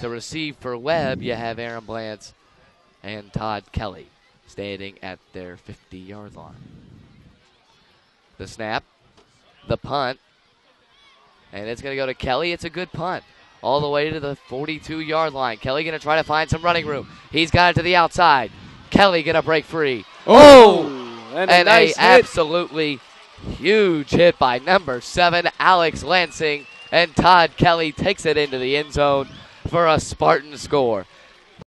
To receive for Webb, you have Aaron Blance and Todd Kelly standing at their 50 yard line. The snap, the punt, and it's going to go to Kelly. It's a good punt. All the way to the 42 yard line. Kelly going to try to find some running room. He's got it to the outside. Kelly going to break free. Oh, oh! and, and a nice a absolutely huge hit by number seven, Alex Lansing. And Todd Kelly takes it into the end zone for a Spartan score.